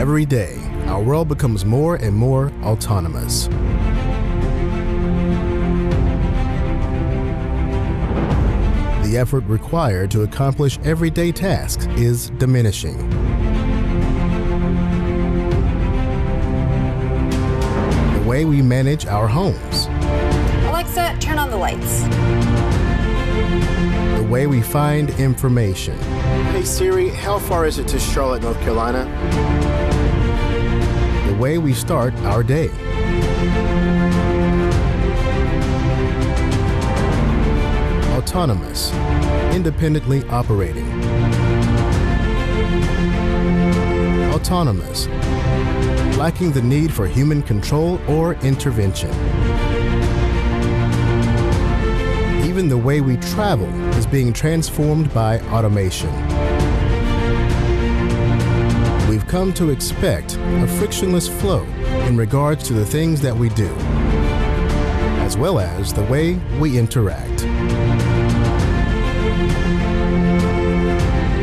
Every day, our world becomes more and more autonomous. The effort required to accomplish everyday tasks is diminishing. The way we manage our homes, Alexa, turn on the lights. the way we find information, Hey Siri, how far is it to Charlotte, North Carolina? Way we start our day. Autonomous, independently operating. Autonomous, lacking the need for human control or intervention. Even the way we travel is being transformed by automation. Come to expect a frictionless flow in regards to the things that we do, as well as the way we interact.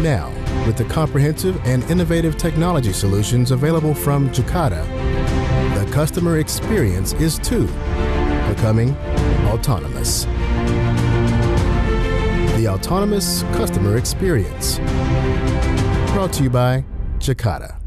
Now, with the comprehensive and innovative technology solutions available from Jacada, the customer experience is too becoming autonomous. The Autonomous Customer Experience. Brought to you by Jacada.